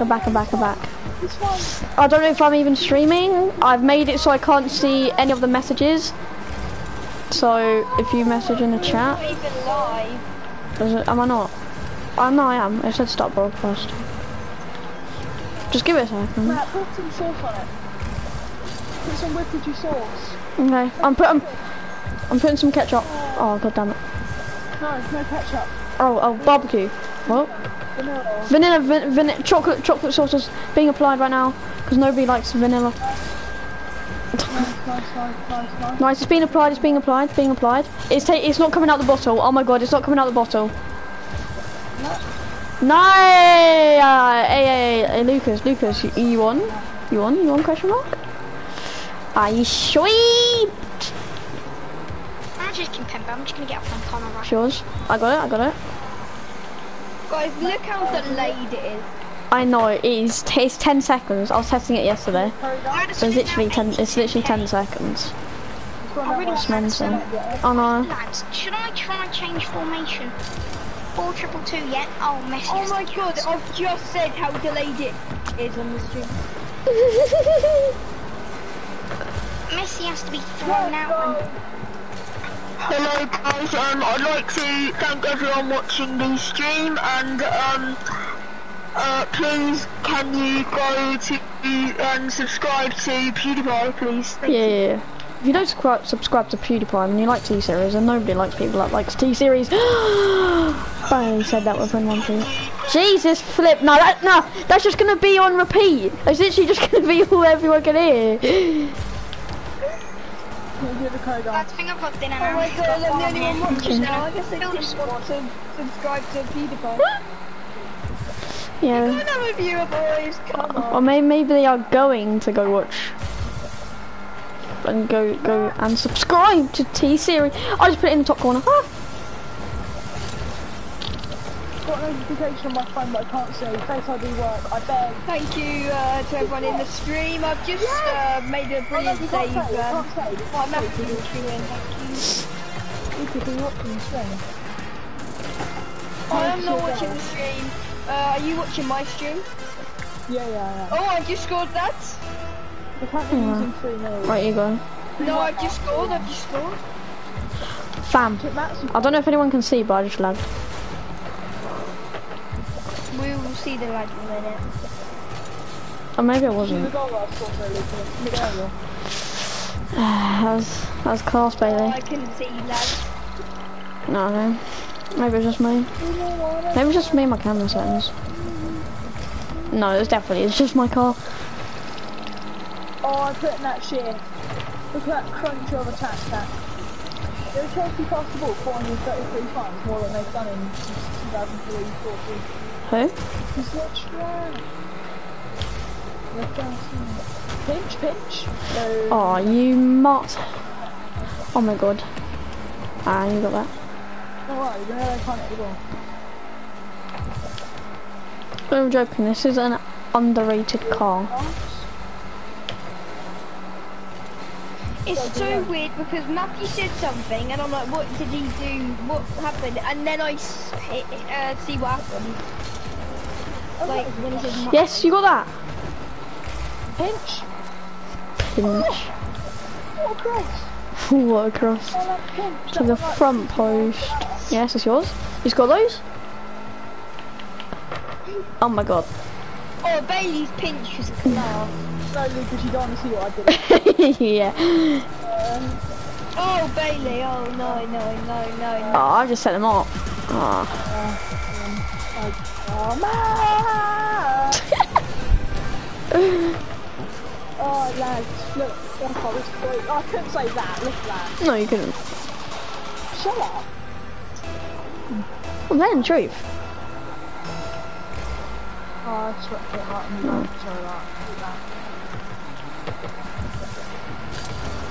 I'm back, I'm back, I'm back. I don't know if I'm even streaming. I've made it so I can't see any of the messages. So if you message in the chat, Not even live. is it, am I not? Oh no, I am. It said start broadcast. Just give it a second. Matt, put some sauce on it. Put some whippity sauce. Okay, I'm putting, I'm putting some ketchup. Oh god damn it. No, no ketchup. Oh, oh, barbecue. Well, Vanilla. vanilla, van, chocolate, chocolate sauce is being applied right now because nobody likes vanilla. Nice, nice, nice, it's being applied, it's being applied, it's being applied. It's it's not coming out the bottle. Oh my god, it's not coming out the bottle. No! Uh, hey, hey, hey, Lucas, Lucas, you, you on? You on? You on? Question mark? Are you sweet? I'm just content, I'm just gonna get up on Connor right. Yours? I got it, I got it. Guys, look how delayed it is. I know, it is, t it's 10 seconds. I was testing it yesterday. Hurry up. It's literally 10, it's literally 10 seconds. I that really way. It's mental. Oh no. Lads, should I try change formation? Four triple two yet? Oh, Messi. Oh my god, cancel. I've just said how delayed it is on the stream. Messi has to be thrown out. Hello guys, um, I'd like to thank everyone watching the stream and um, uh, please can you go to and subscribe to PewDiePie please? Thank Yeah, you. If you don't subscribe, subscribe to PewDiePie and you like T-Series, and nobody likes people that likes T-Series. I said that with one too. Jesus flip, no, that, no, that's just gonna be on repeat. It's literally just gonna be all everyone can hear. Can you get the code I want to subscribe to PewDiePie. Yeah. Don't have a boys. Come on. Or maybe, maybe they are going to go watch and go go and subscribe to T-Series. I just put it in the top corner. Ah. Got a notification on my phone but I can't see. Face ID work, I beg. Thank you uh, to everyone in the stream. I've just uh, made a Oh, no, brilliant save. can't Um, can't say, I'm can't happy say. to tune in. Thank you. You could be watching the stream. I am not watching the stream. Uh, are you watching my stream? Yeah, yeah, yeah. Oh, I just scored that. The fact that you're using three mils. Right, you go. No, I've just scored. I've just scored. Fam. I don't know if anyone can see, but I just lagged. We will see the lag in a minute. Or maybe it wasn't. goal I scored for Lucas. Look at that. that was that was class, Oh, Bailey. I couldn't see lag. No, no. Maybe it's just me. Maybe it's just me and my camera settings. No, it's definitely it's just my car. Oh, I put in that shit. Look at that crunch of attack stat. They were Chelsea passed the ball 433 times, more than they've done in 2003 14. Who? Is that trash? Look Pinch, pinch. Oh, Oh, you mutt. Oh my god. Ah, you got that. Alright, you know can't hit the ball. I'm joking. This is an underrated car. It's so weird because Matthew said something and I'm like, what did he do? What happened? And then I uh, see what happened. Like when he says, Yes, you got that. Pinch! Pinch. What a cross! what a cross. I like pinch. To the front post. Yes, it's yours. You got those? Oh my god. oh, Bailey's pinch was class. No, Lucas, you don't want to see what I did. yeah. Um, oh, Bailey, oh no, no, no, no, no. Oh, I just set them up. Oh. Oh, man! oh, lads, look, I was great. I couldn't say that, look at that. No, you couldn't. Shut up. I'm telling the truth. Oh, I swept it right in the mouth, sorry about that.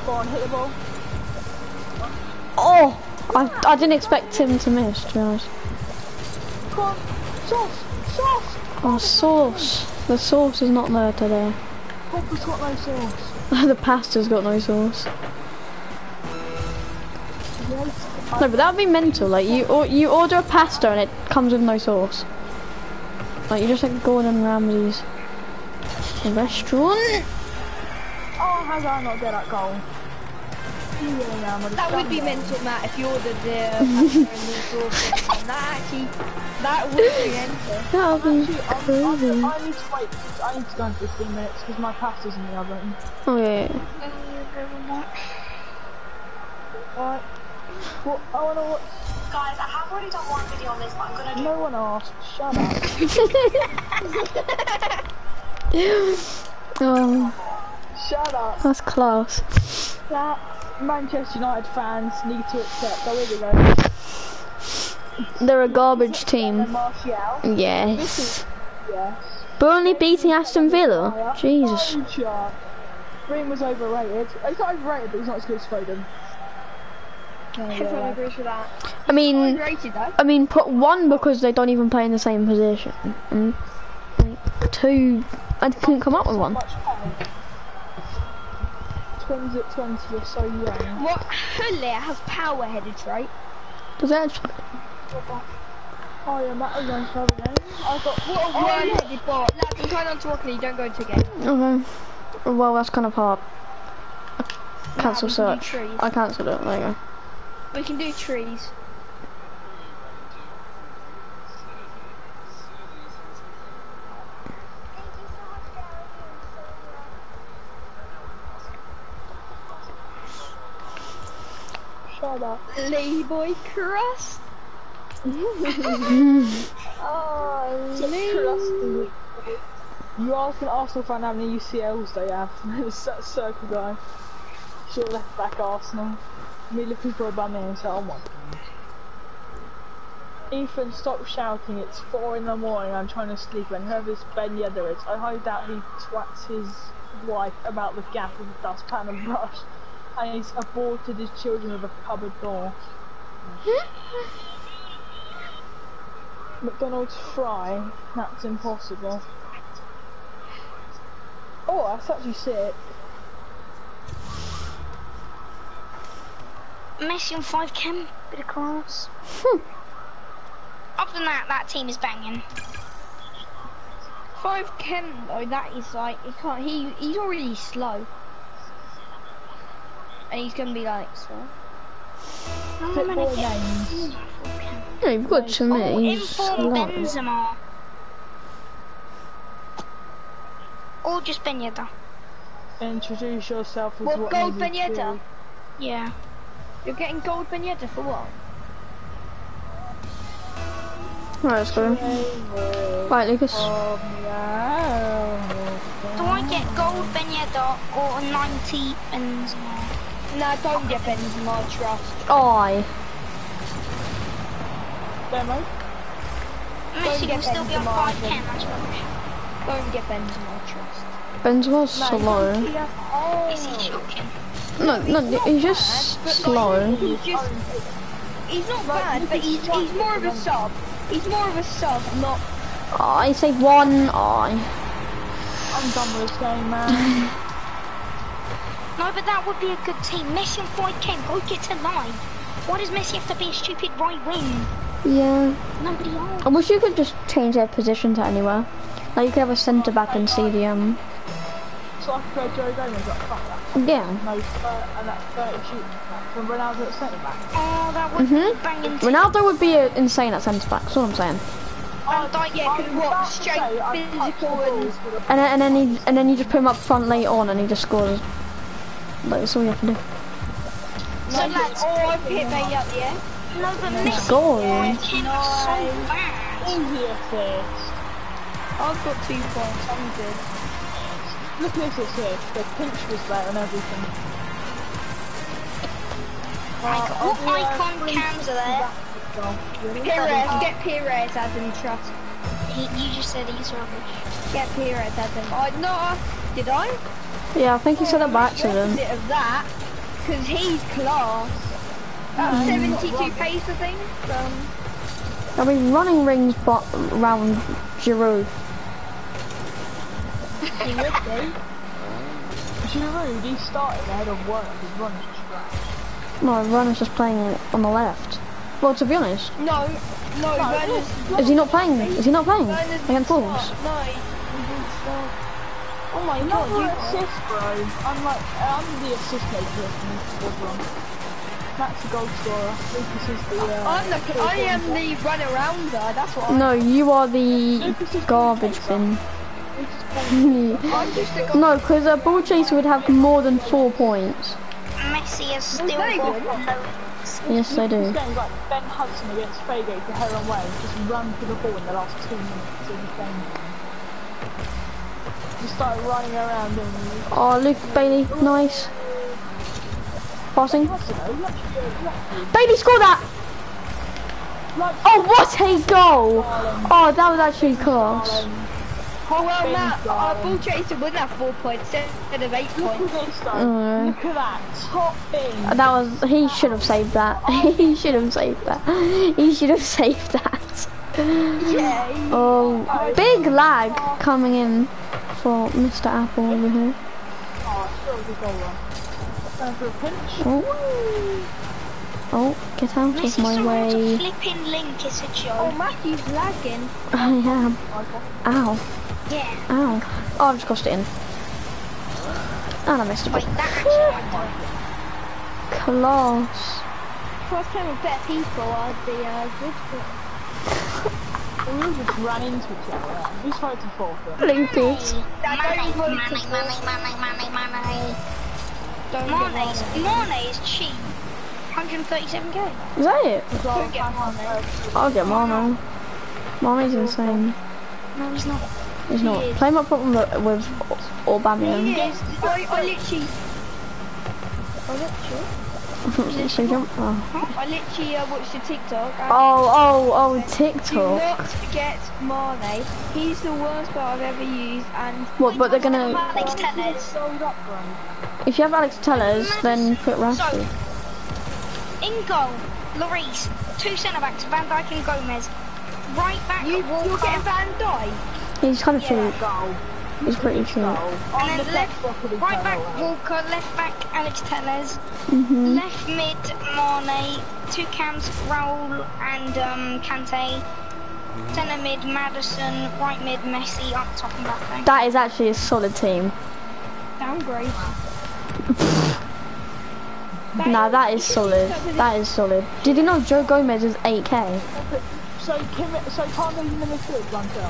Go on, hit the ball. Oh! I, I didn't expect him to miss, to be honest. Go on, sauce, sauce! Oh, sauce. The sauce is not there today. Popper's got no sauce. the pasta's got no sauce. No, but that would be mental. Like you, or, you order a pasta and it comes with no sauce. Like you're just like Gordon Ramsay's restaurant. Oh, how did I not get that goal? That would be mental, Matt, if you ordered the uh, pasta and the sauce. and That actually, that would be mental. That'll be Actually, I'm, I'm. I need to wait. I need to go in 15 minutes because my pasta's in the oven. Oh yeah. Thank you. Alright. Well, I wanna watch. Guys, I have already done one video on this, but I'm gonna do No one asked. Shut up. Oh, Shut up. that's class. That Manchester United fans need to accept. Oh, here we go. They're a garbage And team. Martial. Yes. Yes. only beating Aston Villa. Jesus. Solskjaer. Green was overrated. He's not overrated, but he's not as good as Foden. Oh, Everyone yeah. agrees with that. I mean, I mean, put one because they don't even play in the same position, and like, two, I couldn't come up with one. Much power. Twins at 20 are so young. What? Huller has power headed, right? Does that actually? Oh yeah, Matt was on for the game. I got What a Oh, one yeah. headed ball. Lads, I'm trying not to walk and you don't go into a game. Okay. Well, that's kind of hard. Cancel we can do search. I cancelled it. There you go. We can do trees. Shut up. Lee crust. Oh, Lee. You ask an Arsenal fan how many UCLs they have. It's that circle guy. Short left back Arsenal. Me looking for a bum in, so oh my god. Ethan, stop shouting. It's four in the morning. I'm trying to sleep, and whoever's Ben Yedder is, I highly doubt he twats his wife about the gap of the dustpan and brush, and he's aborted his children with a cupboard door. McDonald's fry. That's impossible. Oh, that's actually sick. Messi on 5 chem, bit of class. Hmm. Other than that, that team is banging. Five Ken though, that is like he can't. He he's already slow, and he's gonna be like slow. How Football many get names. Yeah, you've got to Oh, me. inform Benzema. Or just Ben Yedder. Introduce yourself as What, what gold needed to Benetta? Yeah. You're getting gold Benetta for what? Right, let's go. be. Right, Lucas. Oh. Do I get gold Ben Yedder or a 90 Benzema? Nah, don't get my trust. I. Demo? Messi get will still be on Benzema 5 then. chem, that's rubbish. Don't get Benzema trust. Benzema's slow. Oh. Is he shocking? No, no, he's just But slow. he's just he's not bad, but he's he's more of a sub. He's more of a sub, not I say one eye. I'm done with this game, man. No, but that would be a good team. Messi on 5 chem, go get a line. Why does Messi have to be a stupid right wing? Yeah. Nobody else. I wish you could just change their position to anywhere. Like you could have a centre back in CDM. so I could go Joe Gomez, like, fuck that. Yeah. No, uh, and that 30 shooting back from Ronaldo at centre back. Oh, that would Mhm. be banging. Ronaldo would be uh, insane at centre back. That's what I'm saying. Van Dijk, yeah, I because was what about to straight say, I'd touch the physical and balls with a- And then, and then he and then you just put him up front late on and he just scores. Like that's all you have to do. So lads, oh I've hit me up, yeah. no, but Messi Goal. on 5 chem is so bad. Easy assist. I've got two points, I'm good. Look at this assist. The pinch was there and everything. Like, Uh, what I'll do a icon cams are there? goal. Really? Pires, get Pires as in trust. He, you just said he's rubbish. Get Pires as in. Oh, no, did I? Yeah, I think he said that by The accident. opposite of that, because he's class. At 72 pace, I think. Um, I'll be running rings but round Giroud. he would be. Giroud, he started ahead of work. His run is just trash. No, Ron's just playing on the left. Well, to be honest, No, No, Werner's, Is he not playing? Is he not playing Werner's against been Wolves? No, he didn't start. Oh my Not god, you assist, bro. I'm like, I'm the assist maker in this. That's the goal scorer. Lucas is the. Uh, I'm the, I am the run arounder, that's what I'm. No, you are the garbage bin. I'm just a go- No, because a ball chaser would have more than four points. Messi has still very got Yes, they do. Game's like Ben Hudson against Fago for Heron Way. Just run for the ball in the last two minutes of the game. Just started running around and Oh, Luke Bailey, nice. Passing. Hudson, lucky, lucky, Bailey scored that! Oh, what a goal! Oh, that was actually class. Oh well, Bin Matt, our darling. ball chaser would have four points instead of eight Look points. at. Mm. Look at that top bin. That was, he should have saved that. he should have saved that. He should have saved that. Yeah. Oh, big lag coming in for Mr. Apple over here. Oh, still the goal for a pinch. Oh, oh get out This of my a way. flipping link, it's a Oh. Matthew's lagging. I am. Ow, Yeah. ow. Oh, I've just crossed it in. And I missed a Wait, bit. that actually went down. Class. Cross playing with better people are the uh, good We all just ran into each other. Who's voted for them? Blinkers. Money, That money, don't money, vote as money, money, money, money. Don't get Mane's, Mane. Mane's cheap. 137k. Is that it? Don't get Mane. I'll get Mano. Mano's insane. No, he's not. He's not. He is. Play my problem with with He Aubameyang. is. I, I literally. I literally. So jump. Oh. I literally uh, watched a TikTok. Oh, oh, oh, oh, Do not get Mane. He's the worst player I've ever used, and What? But they're gonna. Alex Telles. Sold up, bro. If you have Alex Telles, then put Rashford. So, in goal, Lloris. Two centre backs, Van Dijk and Gomez. Right back, you, Walker. you're getting Van Dijk. He's kind of cheap. Goal. He's pretty. Goal. And On the then left right back Walker, left back Alex Telles, Mhm. left mid Mane, two cams Raul and um, Kante, centre mid Maddison, right mid Messi, up top and back. That is actually a solid team. Downgrade. Nah, that is solid. That is solid. Did you know Joe Gomez is 8k? So Kim, so Palmer's in the midfield, Runtel.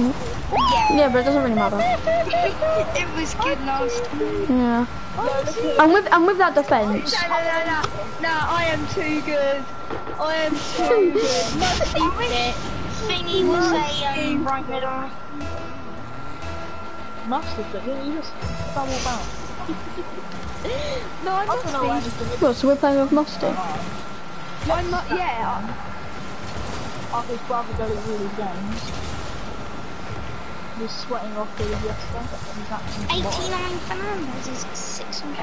Yeah, but it doesn't really matter. it was good last. Yeah. And with and with that defense, No, no, no, no. No, I am too good. I am too good. Not it. Thingy was a um, right middle. Mustard, but he just double bounce. No, I'm I don't know why not. he's the midfield. well, so we're playing with Musty. I'm not. Yeah. After his brother goes through his games. He's sweating off the yesterday. He's actually 89 Fernandez is 600.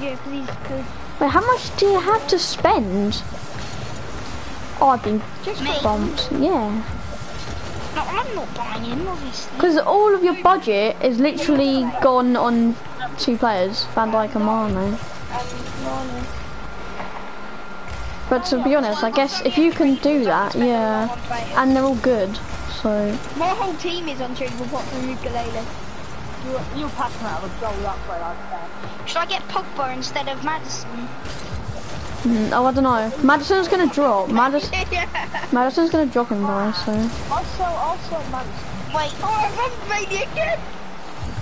Yeah, because he's good. Wait, how much do you have to spend? Oh, I've been Me. bumped. Yeah. No, I'm not buying him, obviously. Because all of your budget is literally gone on two players, Van Dijk and Mane. But to be honest, I guess if you can do that, yeah, and they're all good, so My whole team is on untradeable apart from ukulele. You, you'll pass him out of a goal that way, I'd say. Should I get Pogba instead of Maddison? mm, oh I don't know. Maddison's gonna drop. Maddison, yeah. Maddison's gonna drop him though, so I'll sell, I'll Maddison. Wait, Oh, I run Brady again.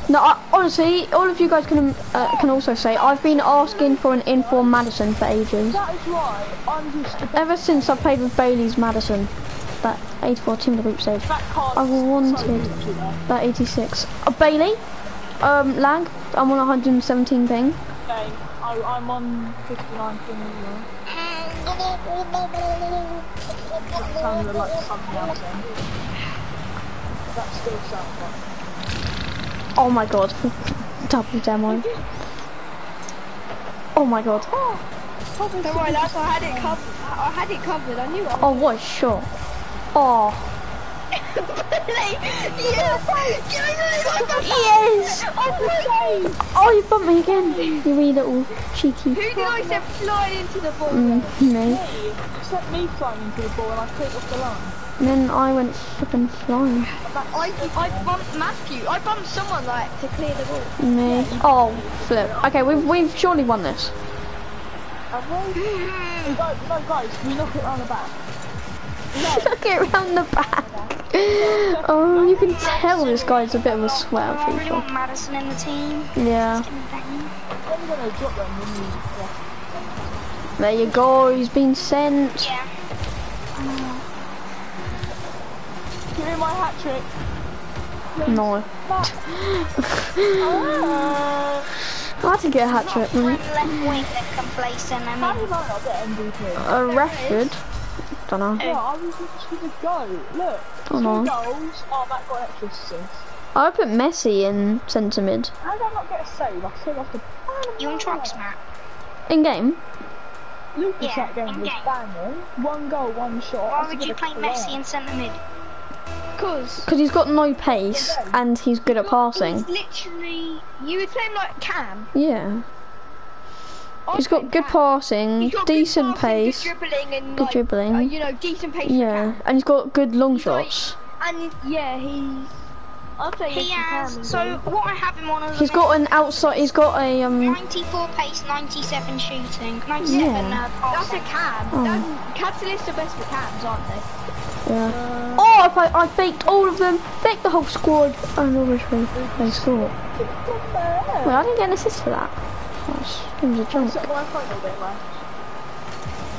no. I, honestly, all of you guys can uh, can also say I've been asking for an informed Maddison for ages. That is why I'm just Ever since I played with Bailey's Maddison, that 84 team the group stage. I wanted so good, you know. that 86. Uh, Bailey, um, lag. I'm on 117 ping. Okay, I, I'm on 59 thing as well. Sounded like something else then. That still sounds like. Oh my god. Double demo. Oh my god. Don't worry, lads. I had it covered. I had it covered. I knew it. Oh, what a shot. Oh. Really? Yeah! Give me the Yes! Oh, you bumped me again. You wee little cheeky. Who did I send flying into the ball? Mm, me. You sent me flying into the ball and I clicked off the line. And then I went flipping flying. I, I bumped Matthew. I bumped someone like to clear the ball. Me. Oh, flip. Okay, we've we've surely won this. Have we? no, no, guys, can you knock it around the back? Look it round the back. Oh, you can tell this guy's a bit of a sweat I people. Maddison in the team. Yeah. I'm gonna drop them when you. Yeah. There you go. He's been sent. Yeah. Give me my hat trick. No. I had to get a hat trick. One man. left wing that can play centre How mid. did I not get MVP? A Rashford. Don't know. Yeah, I was just gonna go. Look, Oh, two no. goals. Oh, that got extra assist. I put Messi in centre mid. How did I not get a save? I still have to. You on tracks, Matt? In game. Lucas Yeah, that game in was game. banging. One goal, one shot. Why That's would you play player. Messi in centre mid? Cause Because he's got no pace and he's good at passing. He's literally, you would play him like Cam. Yeah. I'd He's play got good passing, got decent good passing, pace. good dribbling, and good like, dribbling. uh, you know, decent pace. Yeah, Cam. and he's got good long He's like- shots. And yeah, he's. I'd say He has. Cam. So what I have him on is He's got an outside. He's got a um. 94 pace, 97 shooting, 97 Yeah. uh, That's a passing. Cam. Oh. That's, Catalysts are best for Cams, aren't they? Yeah. Oh, I, fa- I faked all of them. Faked the whole squad. Oh no, which way they scored. Well, I didn't get an assist for that. It was a joke. Set my phone a bit left.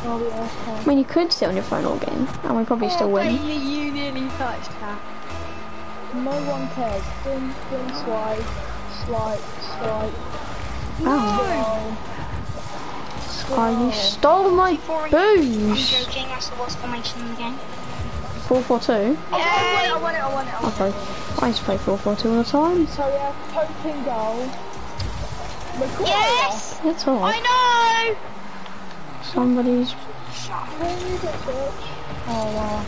Oh yeah. I mean, you could sit on your phone all game, and we probably still oh, win. Bailey, you nearly touched Cam. No one cares. Dim, dim, swipe, swipe, swipe. Oh, oh, you stole my I'm booze. joking, that's the worst formation in the game. Four four two. I want it, I want it, I want it. I I want it. play. I used to play four four two all the time. So yeah, Pope in goal. Maguire. Yes! It's alright. I know! Somebody's. Where is it, bitch? Oh wow.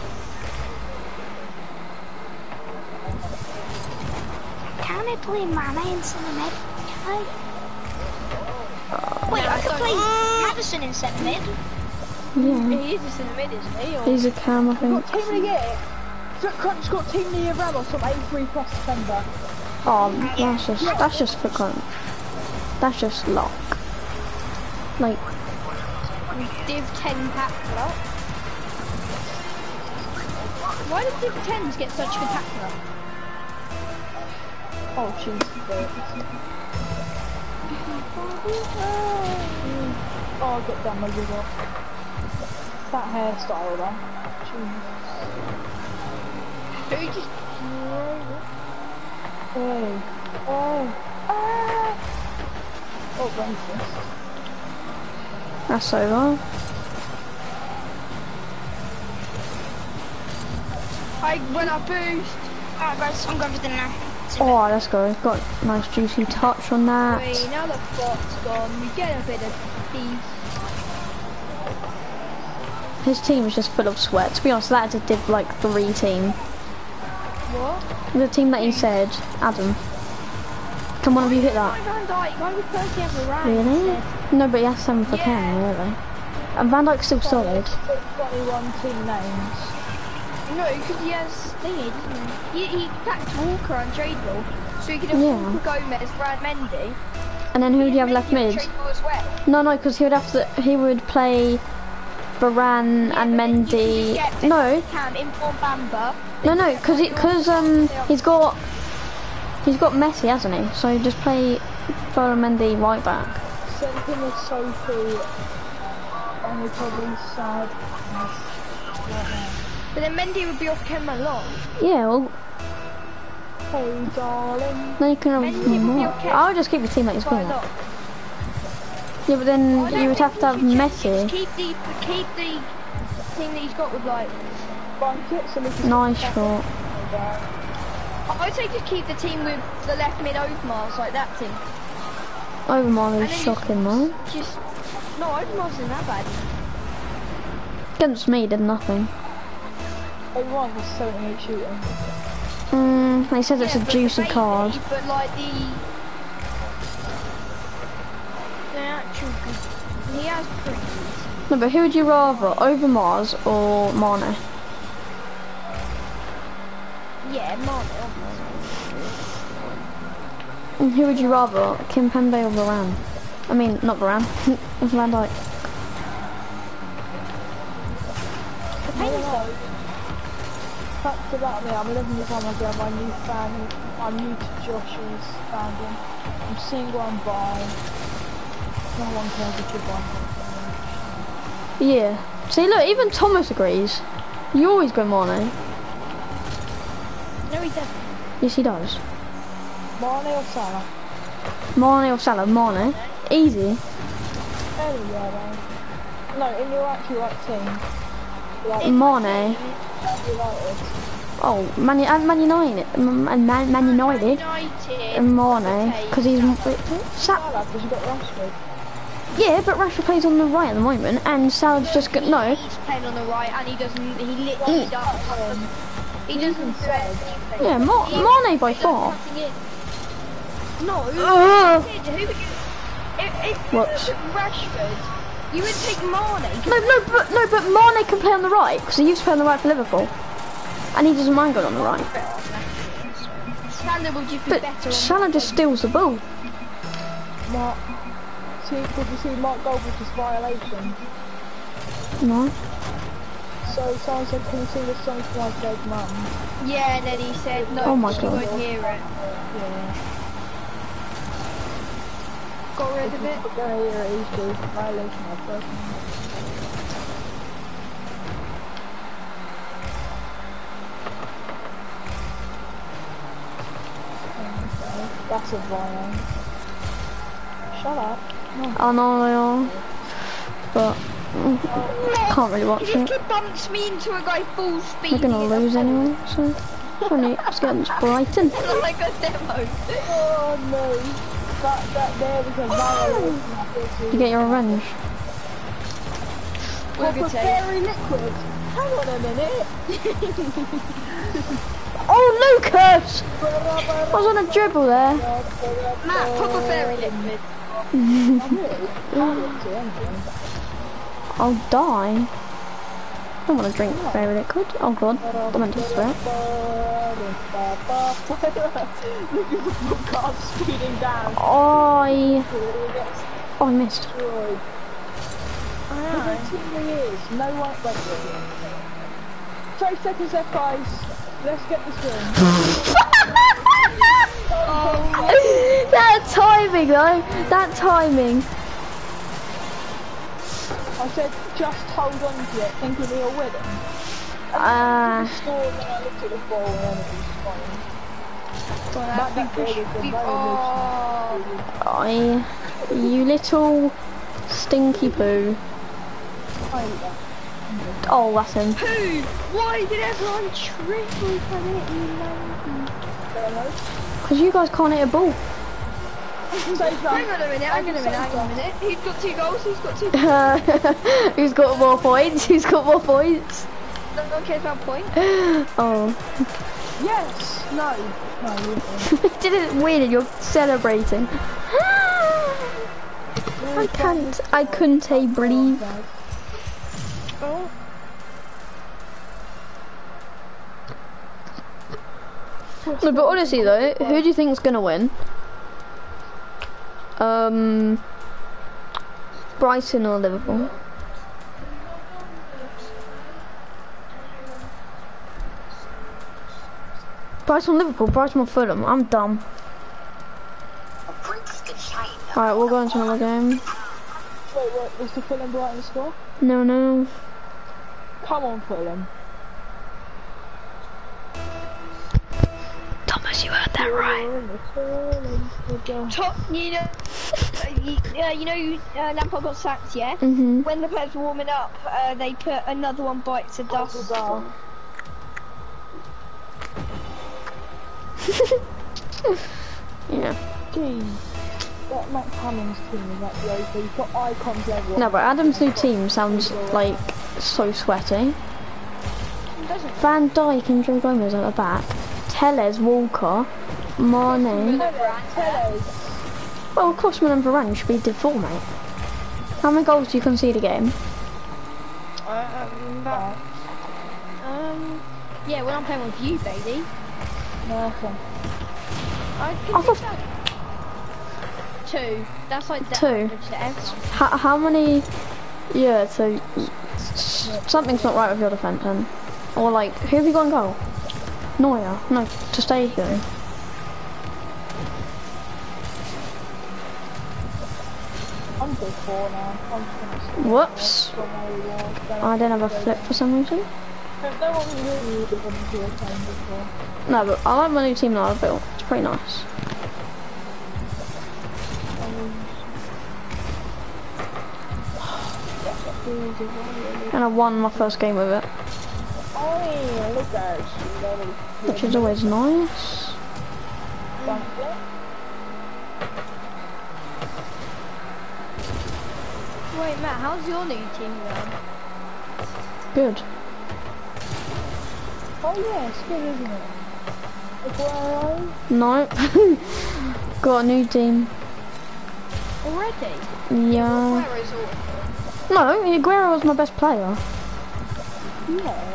Can I play Mana in centre mid? Oh. Can I? Wait, No, I I could don't- play ah. Maddison in centre mid. Yeah. He is just in the mid, isn't he? Or... He's a cam, I think. Got team of the year. Foot Crunch got team of the year Ramos from A3 plus defender. Oh, that's just that's just for con. That's just luck. Like, Div 10 pack luck. Why did Div 10s get such good pack luck? Oh jeez. Oh, I got done my up. That hairstyle there. Jeez. Who just... Oh. Oh. Ah. Oh, racist. that's over. I when I boost. Alright guys, I'm going for dinner now. Oh, let's go. Got a nice juicy touch on that. Wait, now the bot's gone. We get a bit of peace. His team is just full of sweat. To be honest, that's a div like three team. What? The team that you said, Adam. Can one of you hit that? Van Dijk? Why would Percy have a rank? Really? No, but he has seven for Yeah. ten, really. And Van Dijk's still solid. 21 team names. No, because he has thingy, doesn't he? He, he packed Walker on trade ball, so he could have Yeah. Walker Gomez, Brad Mendy. And then who do you have left mid? trade ball as well. No, no, because he would have to. He would play Varane Yeah, and but then you Mendy. No, Bamba. no, no, because because um he's got he's got Messi, hasn't he? So just play Varane Mendy right back. Sent him a Sophie. And we're probably sad. But then Mendy would be off Kemba Long. Yeah, well Hey, darling. then you can have Mendy would be more. okay. I'll just keep the team that he's Quite got. Yeah, but then I don't you would have to have we Messi. Keep the keep the team that he's got with like. Blanket, so Nice shot. I'd say just keep the team with the left mid Overmars like that team. Overmars is then you shocking though. Just no, Overmars isn't that bad. Against me, did nothing. Everyone was 78 shooting. Mm, he says it's a juicy the card. But like the the actual he has pretties. No, but who would you rather, Overmars or Mane? And who would you rather, Kimpembe or Varane? I mean, not Varane, Van Dijk. Facts about me, I'm 11 years old, I'm a my new fan, I'm new to Josh's fandom. I'm single, I'm bi. No one cares if you're bi. Yeah. See, look, even Thomas agrees. You always go Mane. No, he doesn't. Yes, he does. Mane or Salah? Mane or Salah? Mane. Easy. No, in your actual like team. Like Mane. United. Oh, Man, and Man United. M- and Man, Man United. And Mane. Because he's... Sa- Salah, because you got Rashford. yeah, but Rashford plays on the right at the moment. And Salah's just... Got, no. He's playing on the right, and he doesn't. He literally Mm. doesn't. He doesn't do anything. Yeah, Ma- Mane by far. No. Ugh. Uh-huh. Who would you? If, if What? you look Rashford, you would take Mane. No, no, but no, but Mane can play on the right because he used to play on the right for Liverpool, and he doesn't mind going on the right. Salah would you be But better Salah just steals the ball. Mark. See, did you see Mark Goldbridge's violation? No. So someone said, can you sing this song to my dead mum? Yeah, and then he said no. Oh my she God. won't hear it. Yeah. Got rid of it. But gonna hear it. Violation of person. That's a violence. Shut up. I know, but mm, can't really watch He it. keep bumps me into a guy full speed. We're gonna lose anyway, so funny. Let's get into Brighton. like a demo. Oh no. That, that there was a. You get your revenge. We're Proper good take. fairy liquid. Hang on a minute. Oh, Lucas! I was on a dribble there. Matt, proper fairy liquid. I'll die. I don't want to drink fairy liquid. Oh god, I'm meant to swear. The car speeding down. I, oh, I missed. destroyed. Thing is, no wait, wait. 30 seconds left, guys. Let's get this win. that timing though, that timing. I said just hold on to it, thinking we were and I looked at the ball and then it was fine. That big goal was a Big- violation. oh. I, you little stinky poo. I hate that. Oh, that's him. Who? Why did everyone triple for it, you monkey? Because you guys can't hit a ball. Hang on a minute, hang on a minute, hang on a minute. He's got two goals, he's got two Who's got more points? Who's got more points? No one cares about point. Oh, Yes! No. No, you didn't. did it and you're celebrating. I can't, I couldn't breathe. Oh. No, but honestly though, who do you think's gonna win? Um, Brighton or Liverpool? Brighton or Liverpool, Brighton or Fulham. I'm dumb. Alright, we'll go into another game. Wait, what? Was the Fulham Brighton score? No, no. Come on, Fulham. Thomas, you heard that right. Top, you know, uh, you, uh, you know, uh, Lampard got sacked, yeah? Mhm. When the players were warming up, uh, they put another one bites of dust. Down. Yeah. Jeez. That Matt Cummings team is like the OP. You've got icons everywhere. No, but Adam's new team sounds like so sweaty. Van Dijk and Joe Gomez at the back. Telles, Walker, Mane. Telles. Well, Crossman and Varane should be default, mate. How many goals do you concede a game? Um, but, um, yeah, when I'm playing with you, baby, Nothing. I I thought- that. Two. That's like Two. average to everyone. How, how many? Yeah, so something's not right with your defence then. Or like, who have you got in goal? Neuer. No, to stay here. I'm good for now. I'm just gonna Whoops. from where we are. Then I didn't have a flip for some reason. Don't don't want me to really the one to your team before. No, but I like my new team that I've built. It's pretty nice. And I won my first game with it, Oh, look at that. which is always nice. Wait, Matt, how's your new team going? Good. Oh yeah, it's good, isn't it? Aguero. No. got a new team. Already? Yeah. Where is all? No, Aguero was my best player. Yeah.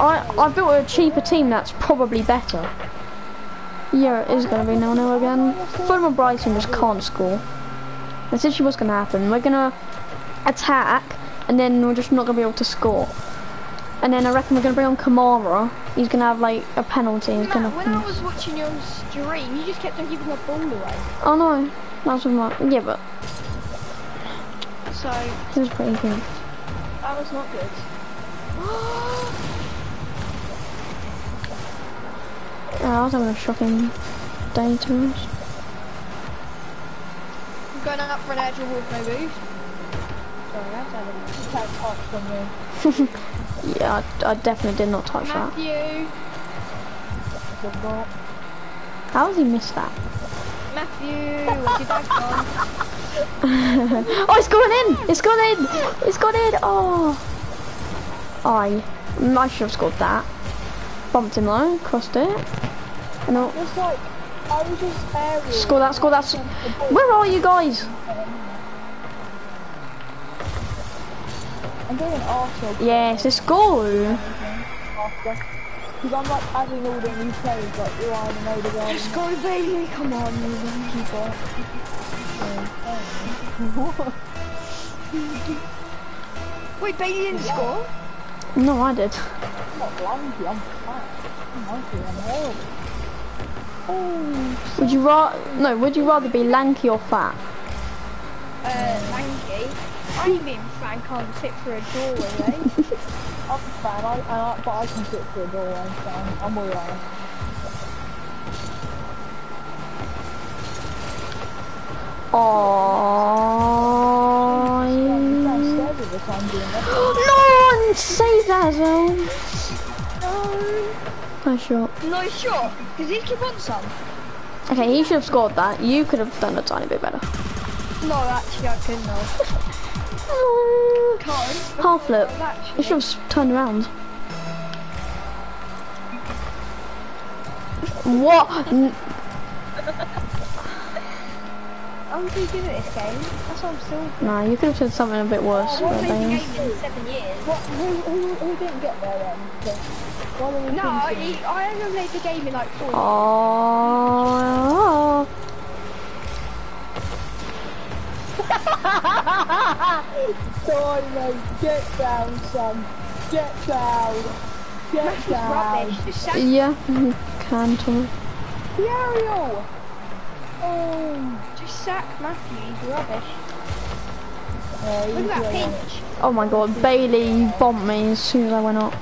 I I built a cheaper team that's probably better. Yeah, it is going to be 0-0 again. Fulham and Brighton just can't score. That's literally what's going to happen. We're going to attack, and then we're just not going to be able to score. And then I reckon we're going to bring on Kamara. He's going to have like a penalty. He's Matt, when I was watching you on stream, you just kept on giving the ball away. Oh no, that's what my yeah, but So, he was pretty good. that was not good. Yeah, I was having a shocking day to be honest. I'm going up for an edge wolf, maybe. Sorry, that's how it Just had touch from you. Yeah, I, I definitely did not touch that. Matthew, ball. How has he missed that? Matthew, what's your bag gone? oh, it's gone in! It's gone in! It's gone in! Oh! I, I should have scored that. Bumped him low, crossed it. And I'll Just like, I was just aerial. score that, score that. Where are you guys? Doing Arsenal Yes, it's goal. after. Because I'm like adding all the new players, like Ryan and Odegaard. Let's go, baby, come on, you people. Wait, Bailey didn't score? No, I did. I'm not lanky, I'm fat. I'm lanky, I'm horrible. Oh, Would you rather? No, would you rather be lanky or fat? Uh, lanky. I ain't being frank, can't sit for a doorway, eh? I'm fat, I, I, but I can sit for a doorway, so I'm, I'm alright. Oh. I'm downstairs all the time doing that. No one save that zone. Nice shot. Nice shot, because he keep on some. Okay, he should have scored that. You could have done a tiny bit better. No, actually I couldn't. Can't. Half flip. You should have s- turned around. What? I'm too good at this game. That's why I'm still Nah, you could have said something a bit worse. I've but played the game in seven years. What, who, who, who didn't get there then? So, why don't we No, I, think- I haven't played the game in like four Oh. Simon, get down, son. Get down. Get down. Rubbish. Just sack Yeah, you can too. The aerial. Oh. Just sack Matthew, he's rubbish. Yeah, Look at that doing it. pinch. Oh my god, Bailey bombed me as soon as I went up.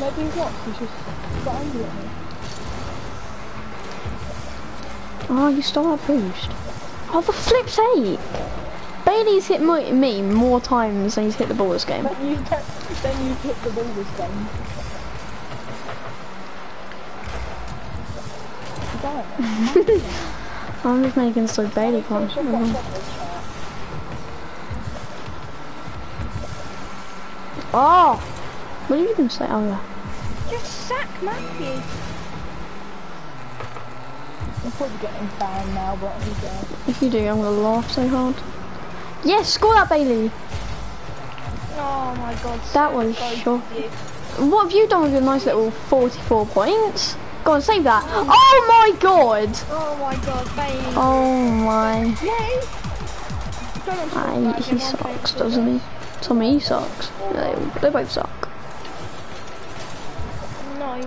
Maybe he's not. He's just got angry at me. Oh, you stole that boost. Oh, for flip's sake! Bailey's hit me more times than he's hit the ball this game. Then you get, then you hit the ball this game. I'm just making so Bailey can't. Oh! What are you even say? Oh yeah. Just sack Matthew. I'm probably getting banned now, but cares? If you do, I'm gonna laugh so hard. Yes, score that, Bailey. Oh my god. That was shocking. What have you done with your nice little 44 points? Go on, save that. Oh my god! Oh my god, baby. Oh my. Yay! Ah, he, he I'm playing sucks, doesn't he? Tommy, he sucks. They, they both suck. No,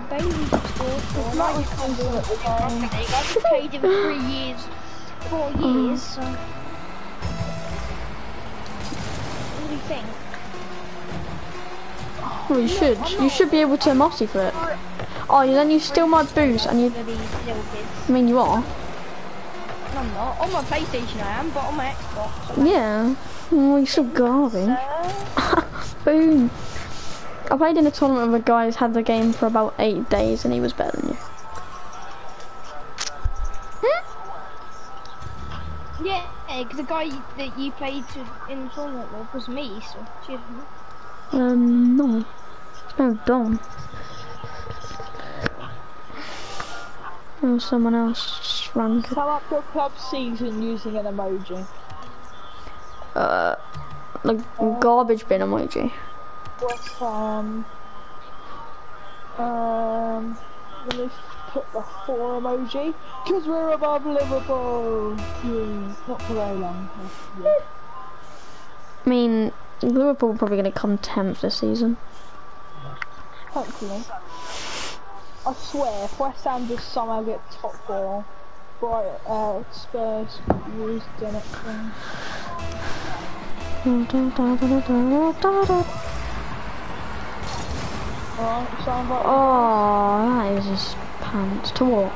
just awful. I as can't easy at the time. I've played him for three years, four Mm. years, so... What do you think? Well, oh, you should. You should be able to multi flip. Oh, then you steal my boost, and you. For these little kids. I mean, you are. No, I'm not. On my PlayStation I am, but on my Xbox. Yeah. Well, you're still garbage. Boom. I played in a tournament with a guy who's had the game for about eight days, and he was better than you. Hmm? Yeah, because the guy that you played in the tournament with was me, so cheers. mate. Um, no. It's been done. Or someone else rank it. Sum up your club season using an emoji. Uh, like garbage bin emoji. What's um um let me put the four emoji because we're above Liverpool. Not for very long. Yeah. I mean, Liverpool are probably going to come 10th this season. Hopefully. I swear, if West Ham just somehow get top four, Bright, uh, Spurs used in it. then- Alright, sound like Oh, that is just pants. To what?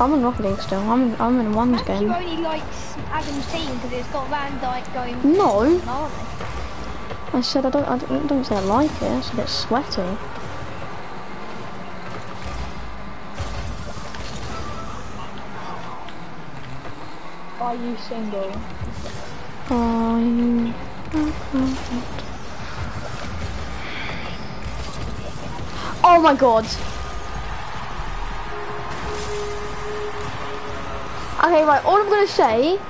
I'm in Rocket League still. I'm in, I'm in one's Matthew game. only likes Adam's team because it's got Van Dijk going. No, I said I don't. I don't, don't say I like it. I said it's sweaty. Are you single? I. Oh my god. Okay, right, all I'm gonna say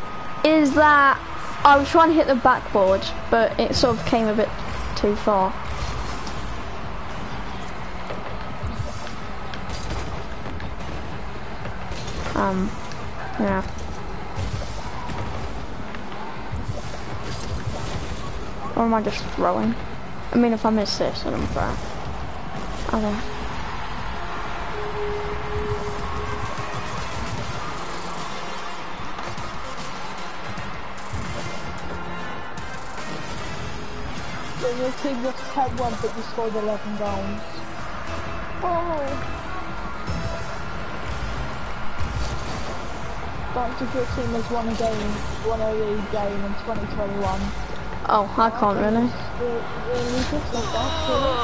is that I was trying to hit the backboard, but it sort of came a bit too far. Um, yeah. Or am I just throwing? I mean, if I miss this, then I'm throwing. Okay. Then your team just had one but you scored 11 goals. Oh, That's if your team has won a game, won a league game in 2021. Oh, I can't really. Really, really just like that, really?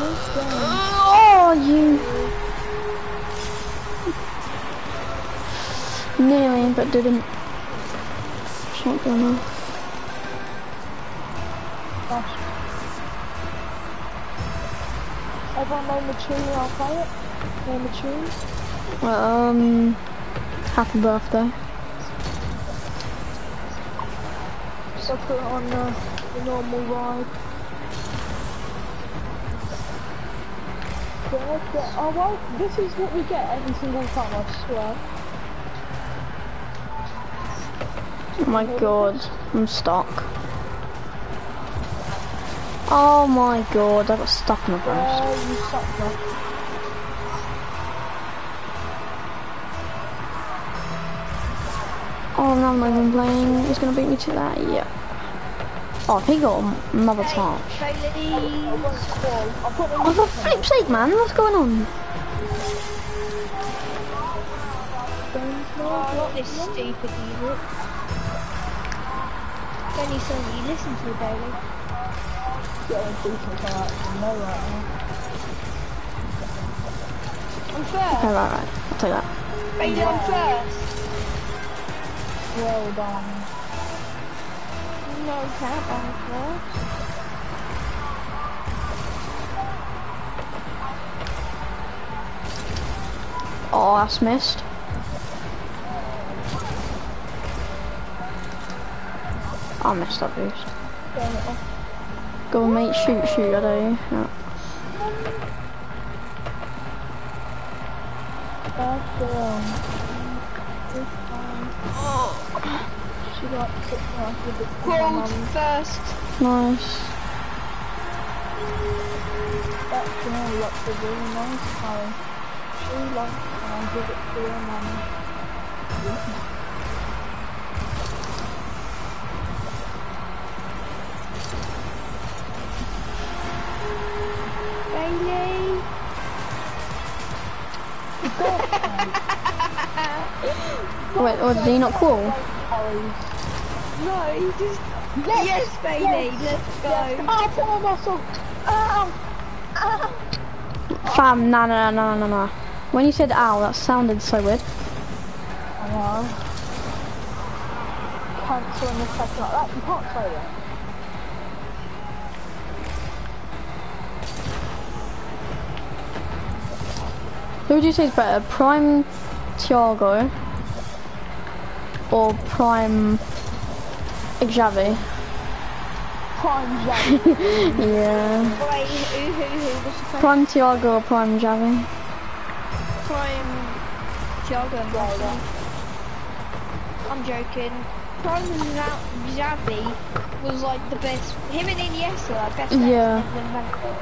Just game. Oh, you. Nearly, but didn't. Good enough. Gosh. Everyone name the tune I'll play it. Name the tune. Well, Um, happy birthday. So put it on the, the normal ride. Yeah, yeah. Oh well, this is what we get every single time, I swear. Oh my god, I'm stuck. Oh my god, I got stuck in a post. Oh, Yeah, you suck, man. No, I'm not playing. He's gonna beat me to that. Yeah. Oh, he got another touch. Bailey. I won't squall. I'll put them Oh, for flip's sake, man, what's going on? Oh, not this stupid music. Only song you listen to, Bailey. getting decent come out from nowhere right now. I'm Okay, first. right, right. I'll take that. Bailey, I'm first. Well done. No, can't. I'm. Oh, that's missed. I messed up boost. Turn it off. Go on, mate, shoot, shoot, I do. Yeah. She like sits around with the Crawled first. Nice. That's gonna look a really nice time. She likes and I'll give it to her mum. Bailey. Wait, or did he not call? No, he just. Yes, Bailey, let's go. Oh, poor muscle! Ow! Ow! Fam, no, no, no, no, no. nah. When you said ow, that sounded so weird. I know. Cancelling the second like that, you can't say that. Who would you say is better, Prime Thiago or Prime Xavi? Prime Jack. Yeah. Wait, who, who, who was the first? Prime Thiago or Prime Xavi? Prime and Messi. I'm joking. Prime Xavi was like the best. Him and Iniesta are best. Yeah. to win Ballon d'Or.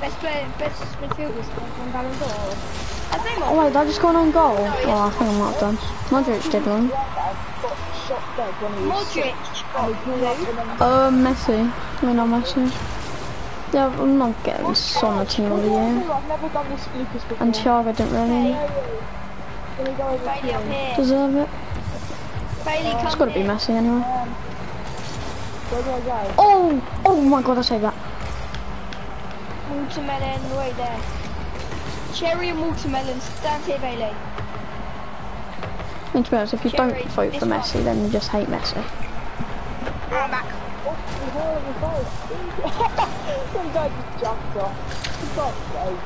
Best player, best midfielders win Ballon d'Or. I think Oh wait, I just got on goal? Oh, I think I might have done. Modric did one. Shot dead when he was Modric. and he grew up in a Uh, Messi. I mean, not Messi. Yeah, I'm not getting Son the team of the year. I've never done this Lucas before. And Thiago didn't really Can go over Bailey here? up here. deserve it. Bailey, It's got to be. Messi anyway. Um, where do I go? Oh! Oh my god, I saved that. Watermelon, right there. Cherry and watermelon, stand here, Bailey. And to be honest, if you don't vote for. Messi, then you just hate Messi. I'm back. Oh, the hell of a goal. Some guy just jumped off. For God's sake.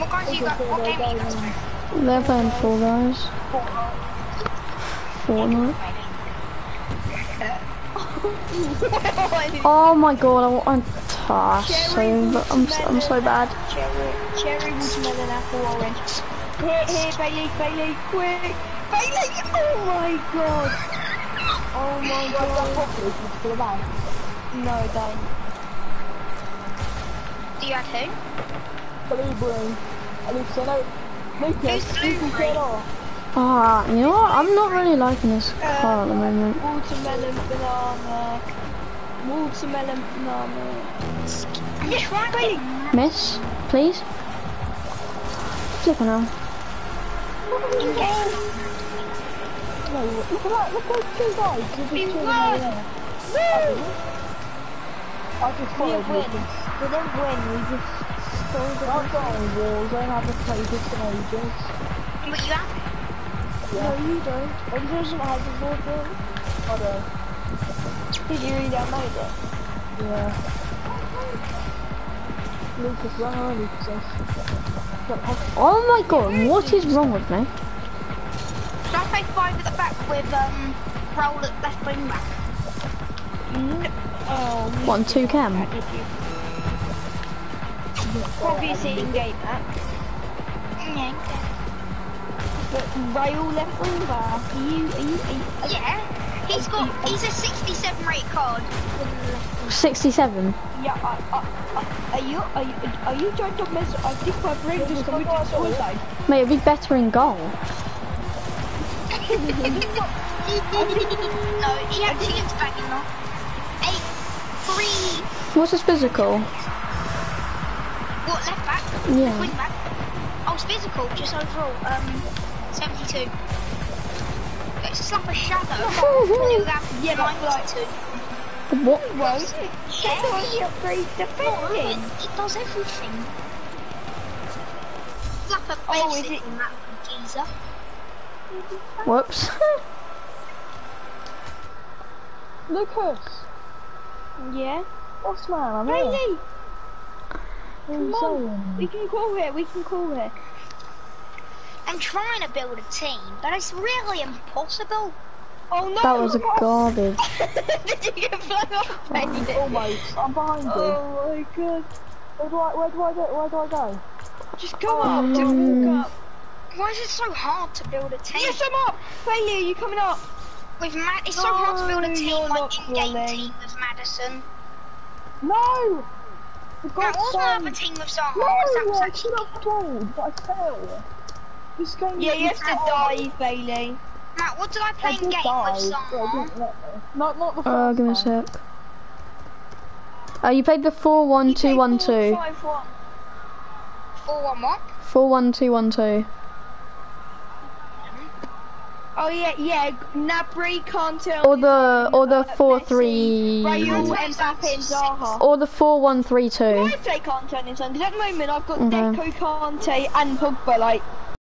What guys you got? What game you guys? They're playing Fall Guys. Fortnite. Oh my god, I want to toss. So, I'm, I'm so bad. Cherry, cherry, watermelon, apple, orange. Here, here, Bailey, Bailey, quick! Bailey! Oh my god! Oh my god! No, don't. Do you have who? Blue I know. Lucas, Who's blue off. Ah, you know what? I'm not really liking this car at the moment. Watermelon, banana. Watermelon, banana. Right, Miss, please. Flipping hell. In game. No, look at that. Look at those two guys. They're just there. I just We followed. Lucas. We didn't win, we just stole the I've got on Warzone. I haven't played this in ages. But you have. No, you don't. It doesn't have the Warzone. I don't. Did you re-download it? Yeah. Lucas, run on, Lucas. Oh my god, what is wrong with me? Should I play five at the back with um roll at left wing back? No. Oh, One, two cam. did you? Obviously in game that. Yeah. But rail left wing back. Are you, are you, are you, Yeah. He's got. He's a 67 rate card. 67. yeah, I, I, I, are you, are you, are you trying to mess, I think my brain just committed suicide. Mate, it'd be better in goal. No, he actually gets back in now. Eight, three. What's his physical? What left back? Yeah. Wing back. Oh, it's physical, just overall. Um, 72. It's just like a shadow. Yeah, like- 92. What? Yeah, he upgrade defending. It does everything. Like a Oh, is basic it- map geezer. Whoops. Lucas! Yeah. What's man? I'm here. Bailey, come on. We can call it, we can call it. I'm trying to build a team, but it's really impossible. Oh no! That was a garbage. Did you get flung off? Bailey? Almost. I'm behind you. Oh my god! Where do I, where do I go? Where do I go? Just come oh, up, just walk up. Why is it so hard to build a team? Yes, I'm up. Bailey, are you coming up? With Matt, it's so hard to build a team, like in-game team with Maddison. No! For Matt, God's what's my other sake. team with Zaha? No, I actually should have told, but I failed. This game Yeah, is you have to hard. dive, Bailey. Matt, what did I play I in game die, with but it Zaha? didn't. Not, not the first Uh, give me a time. sec. Uh, you played the four one two one two. Five, one. Four one what? Four one two one two. Oh yeah, yeah. Gnabry, Kante, Or the or the four three. Mbappe, and Zaha. Or the four one three two. I play Kante on one because at the moment I've got Okay. Deco, Kante, and Pogba like